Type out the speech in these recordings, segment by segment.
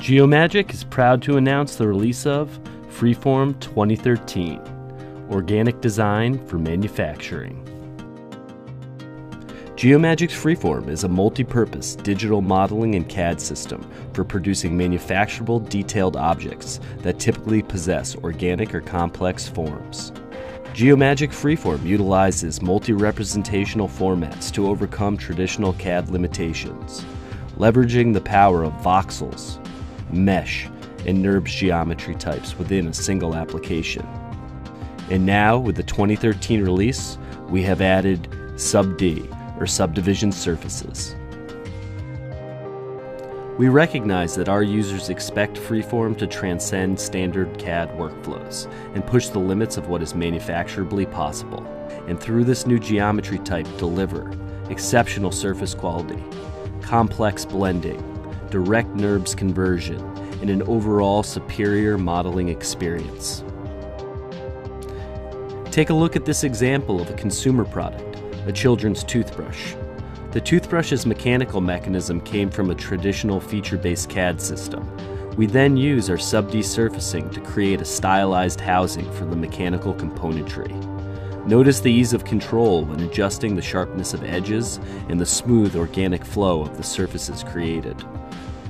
Geomagic is proud to announce the release of Freeform 2013 Organic Design for Manufacturing. Geomagic's Freeform is a multi purpose digital modeling and CAD system for producing manufacturable detailed objects that typically possess organic or complex forms. Geomagic Freeform utilizes multi representational formats to overcome traditional CAD limitations, leveraging the power of voxels, mesh, and NURBS geometry types within a single application. And now, with the 2013 release, we have added Sub D, or subdivision surfaces. We recognize that our users expect Freeform to transcend standard CAD workflows and push the limits of what is manufacturably possible, and through this new geometry type, deliver exceptional surface quality, complex blending, direct NURBS conversion, and an overall superior modeling experience. Take a look at this example of a consumer product, a children's toothbrush. The toothbrush's mechanical mechanism came from a traditional feature based CAD system. We then use our sub D surfacing to create a stylized housing for the mechanical componentry. Notice the ease of control when adjusting the sharpness of edges and the smooth organic flow of the surfaces created.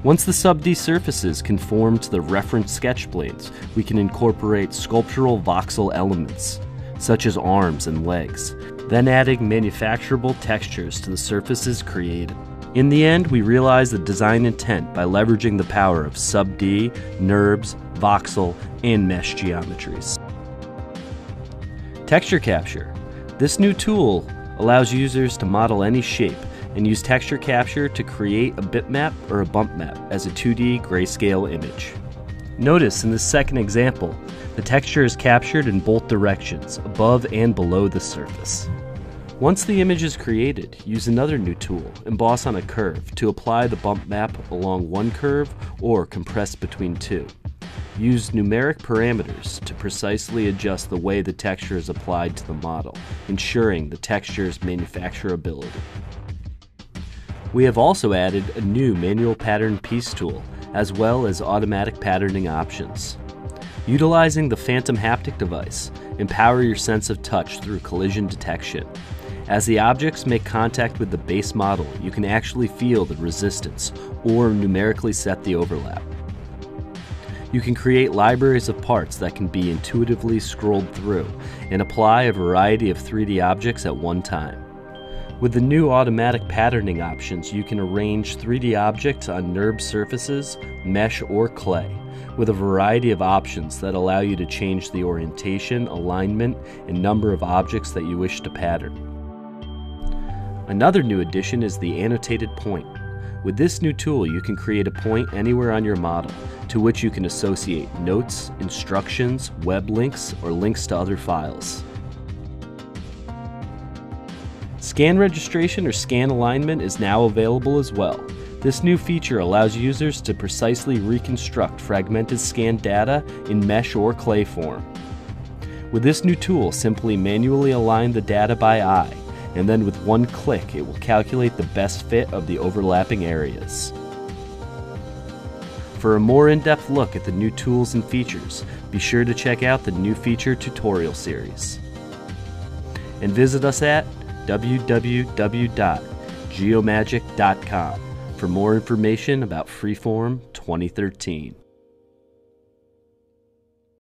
Once the sub D surfaces conform to the reference sketch planes, we can incorporate sculptural voxel elements, such as arms and legs, then adding manufacturable textures to the surfaces created. In the end, we realize the design intent by leveraging the power of sub D, NURBS, voxel, and mesh geometries. Texture capture. This new tool allows users to model any shape and use texture capture to create a bitmap or a bump map as a 2D grayscale image. Notice in the second example, the texture is captured in both directions, above and below the surface. Once the image is created, use another new tool, Emboss on a Curve, to apply the bump map along one curve or compress between two. Use numeric parameters to precisely adjust the way the texture is applied to the model, ensuring the texture's manufacturability. We have also added a new manual pattern piece tool, as well as automatic patterning options. Utilizing the Phantom haptic device, empower your sense of touch through collision detection as the objects make contact with the base model, you can actually feel the resistance or numerically set the overlap. You can create libraries of parts that can be intuitively scrolled through and apply a variety of 3D objects at one time. With the new automatic patterning options, you can arrange 3D objects on NURB surfaces, mesh, or clay, with a variety of options that allow you to change the orientation, alignment, and number of objects that you wish to pattern. Another new addition is the annotated point. With this new tool, you can create a point anywhere on your model, to which you can associate notes, instructions, web links, or links to other files. Scan registration or scan alignment is now available as well. This new feature allows users to precisely reconstruct fragmented scan data in mesh or clay form. With this new tool, simply manually align the data by eye and then with one click it will calculate the best fit of the overlapping areas. For a more in-depth look at the new tools and features, be sure to check out the new feature tutorial series. And visit us at www.geomagic.com for more information about Freeform 2013.